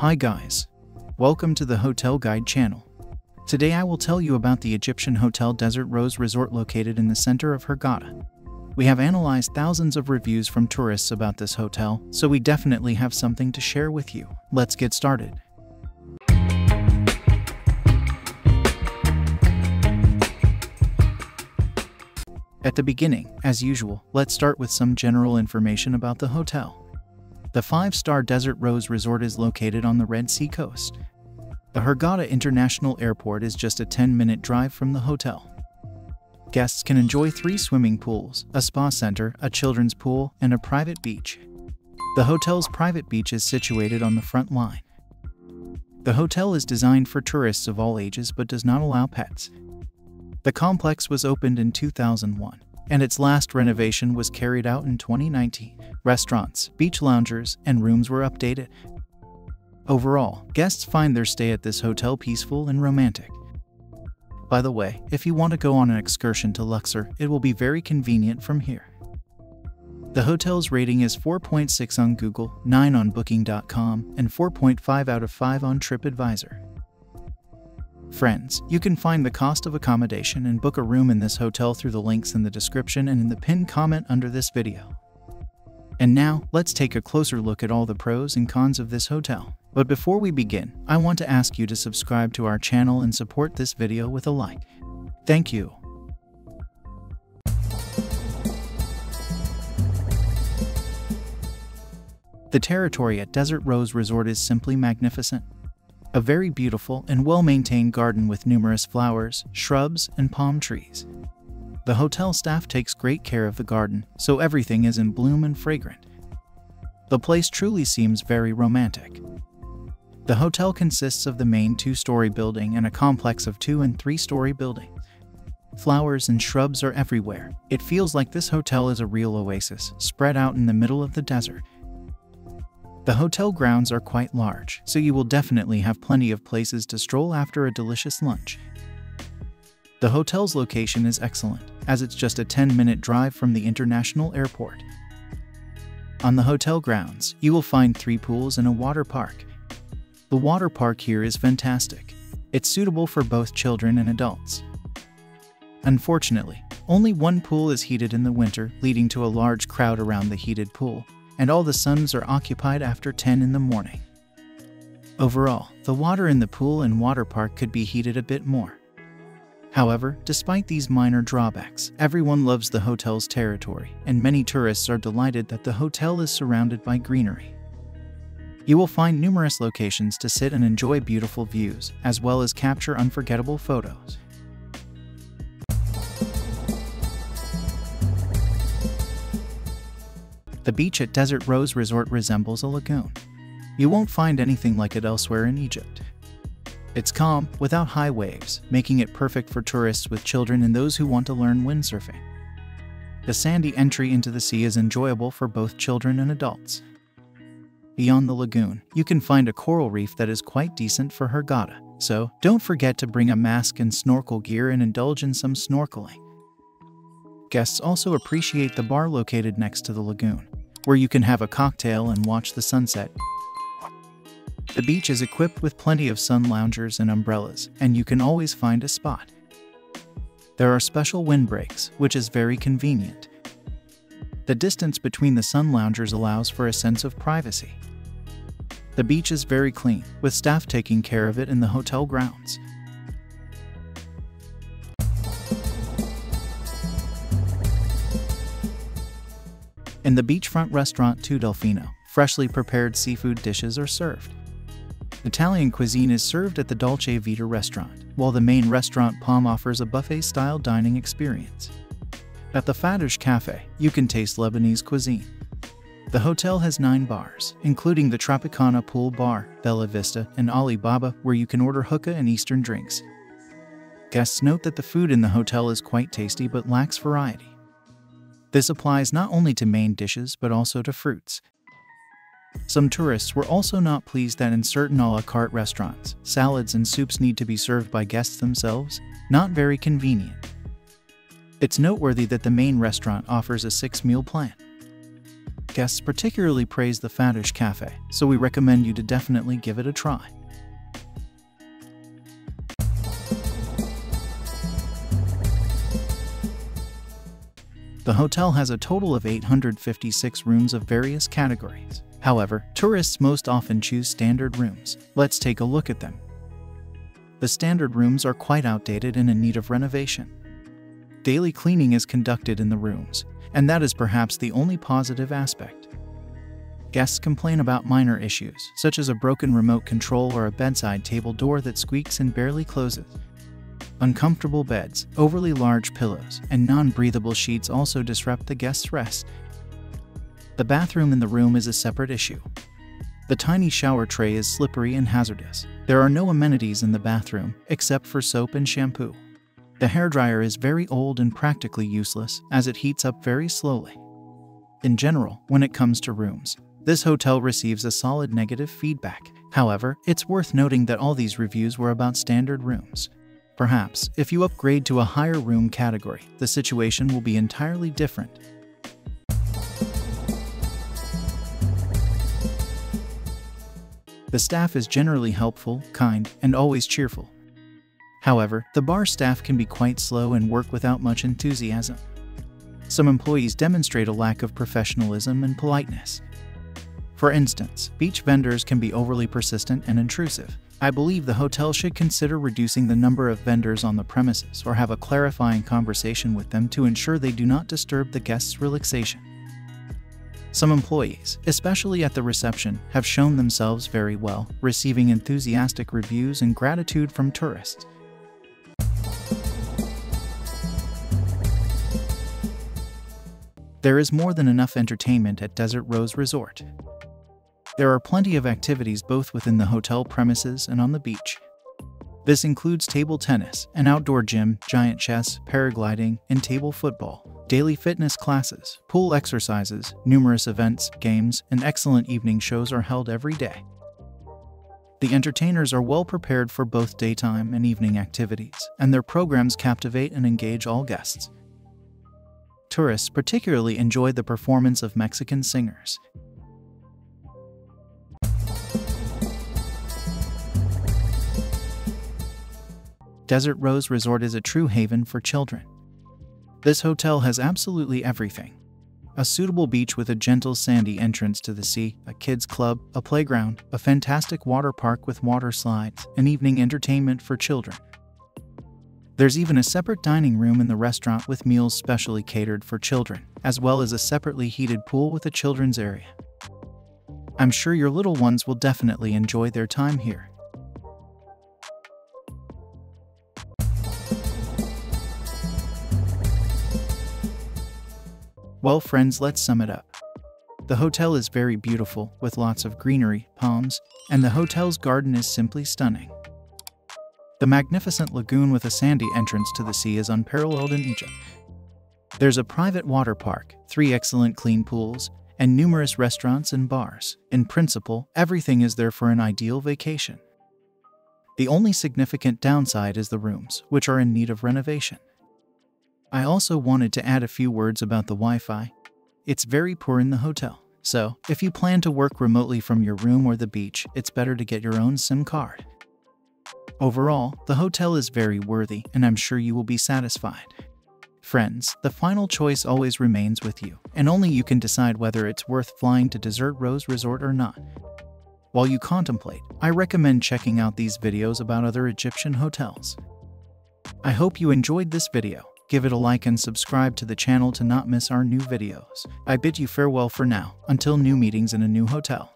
Hi guys. Welcome to the Hotel Guide channel. Today I will tell you about the Egyptian Hotel Desert Rose Resort located in the center of Hurghada. We have analyzed thousands of reviews from tourists about this hotel, so we definitely have something to share with you. Let's get started. At the beginning, as usual, let's start with some general information about the hotel. The five-star Desert Rose Resort is located on the Red Sea coast. The Hurghada International Airport is just a 10-minute drive from the hotel. Guests can enjoy three swimming pools, a spa center, a children's pool, and a private beach. The hotel's private beach is situated on the front line. The hotel is designed for tourists of all ages but does not allow pets. The complex was opened in 2001, and its last renovation was carried out in 2019. Restaurants, beach loungers, and rooms were updated. Overall, guests find their stay at this hotel peaceful and romantic. By the way, if you want to go on an excursion to Luxor, it will be very convenient from here. The hotel's rating is 4.6 on Google, 9 on Booking.com, and 4.5 out of 5 on TripAdvisor. Friends, you can find the cost of accommodation and book a room in this hotel through the links in the description and in the pinned comment under this video. And now, let's take a closer look at all the pros and cons of this hotel. But before we begin, I want to ask you to subscribe to our channel and support this video with a like. Thank you. The territory at Desert Rose Resort is simply magnificent. A very beautiful and well-maintained garden with numerous flowers, shrubs, and palm trees. The hotel staff takes great care of the garden, so everything is in bloom and fragrant. The place truly seems very romantic. The hotel consists of the main two-story building and a complex of two- and three-story buildings. Flowers and shrubs are everywhere. It feels like this hotel is a real oasis, spread out in the middle of the desert. The hotel grounds are quite large, so you will definitely have plenty of places to stroll after a delicious lunch. The hotel's location is excellent, as it's just a 10-minute drive from the international airport. On the hotel grounds, you will find three pools and a water park. The water park here is fantastic. It's suitable for both children and adults. Unfortunately, only one pool is heated in the winter, leading to a large crowd around the heated pool, and all the suns are occupied after 10 in the morning. Overall, the water in the pool and water park could be heated a bit more. However, despite these minor drawbacks, everyone loves the hotel's territory, and many tourists are delighted that the hotel is surrounded by greenery. You will find numerous locations to sit and enjoy beautiful views, as well as capture unforgettable photos. The beach at Desert Rose Resort resembles a lagoon. You won't find anything like it elsewhere in Egypt. It's calm, without high waves, making it perfect for tourists with children and those who want to learn windsurfing. The sandy entry into the sea is enjoyable for both children and adults. Beyond the lagoon, you can find a coral reef that is quite decent for Hurghada, so don't forget to bring a mask and snorkel gear and indulge in some snorkeling. Guests also appreciate the bar located next to the lagoon, where you can have a cocktail and watch the sunset. The beach is equipped with plenty of sun loungers and umbrellas, and you can always find a spot. There are special windbreaks, which is very convenient. The distance between the sun loungers allows for a sense of privacy. The beach is very clean, with staff taking care of it in the hotel grounds. In the beachfront restaurant Tu Delfino, freshly prepared seafood dishes are served. Italian cuisine is served at the Dolce Vita restaurant, while the main restaurant Palm offers a buffet-style dining experience. At the Fatouche Cafe, you can taste Lebanese cuisine. The hotel has nine bars, including the Tropicana Pool Bar, Bella Vista, and Ali Baba, where you can order hookah and Eastern drinks. Guests note that the food in the hotel is quite tasty but lacks variety. This applies not only to main dishes but also to fruits. Some tourists were also not pleased that in certain a la carte restaurants, salads and soups need to be served by guests themselves, not very convenient. It's noteworthy that the main restaurant offers a six meal plan. Guests particularly praise the Fatouche Cafe, so we recommend you to definitely give it a try. The hotel has a total of 856 rooms of various categories. However, tourists most often choose standard rooms. Let's take a look at them. The standard rooms are quite outdated and in need of renovation. Daily cleaning is conducted in the rooms, and that is perhaps the only positive aspect. Guests complain about minor issues, such as a broken remote control or a bedside table door that squeaks and barely closes. Uncomfortable beds, overly large pillows, and non breathable sheets also disrupt the guest's rest. The bathroom in the room is a separate issue. The tiny shower tray is slippery and hazardous. There are no amenities in the bathroom except for soap and shampoo. The hairdryer is very old and practically useless as it heats up very slowly. In general, when it comes to rooms, this hotel receives a solid negative feedback. However, it's worth noting that all these reviews were about standard rooms. Perhaps, if you upgrade to a higher room category, the situation will be entirely different. The staff is generally helpful, kind, and always cheerful. However, the bar staff can be quite slow and work without much enthusiasm. Some employees demonstrate a lack of professionalism and politeness. For instance, beach vendors can be overly persistent and intrusive. I believe the hotel should consider reducing the number of vendors on the premises or have a clarifying conversation with them to ensure they do not disturb the guests' relaxation. Some employees, especially at the reception, have shown themselves very well, receiving enthusiastic reviews and gratitude from tourists. There is more than enough entertainment at Desert Rose Resort. There are plenty of activities both within the hotel premises and on the beach. This includes table tennis, an outdoor gym, giant chess, paragliding, and table football, daily fitness classes, pool exercises, numerous events, games, and excellent evening shows are held every day. The entertainers are well prepared for both daytime and evening activities, and their programs captivate and engage all guests. Tourists particularly enjoy the performance of Mexican singers, Desert Rose Resort is a true haven for children. This hotel has absolutely everything a suitable beach with a gentle sandy entrance to the sea, a kids' club, a playground, a fantastic water park with water slides, and evening entertainment for children. There's even a separate dining room in the restaurant with meals specially catered for children, as well as a separately heated pool with a children's area. I'm sure your little ones will definitely enjoy their time here. Well, friends, let's sum it up. The hotel is very beautiful, with lots of greenery, palms, and the hotel's garden is simply stunning. The magnificent lagoon with a sandy entrance to the sea is unparalleled in Egypt. There's a private water park, three excellent clean pools, and numerous restaurants and bars. In principle, everything is there for an ideal vacation. The only significant downside is the rooms, which are in need of renovation. I also wanted to add a few words about the Wi Fi. It's very poor in the hotel, so if you plan to work remotely from your room or the beach, it's better to get your own SIM card. Overall, the hotel is very worthy, and I'm sure you will be satisfied. Friends, the final choice always remains with you, and only you can decide whether it's worth flying to Desert Rose Resort or not. While you contemplate, I recommend checking out these videos about other Egyptian hotels. I hope you enjoyed this video. Give it a like and subscribe to the channel to not miss our new videos. I bid you farewell for now, until new meetings in a new hotel.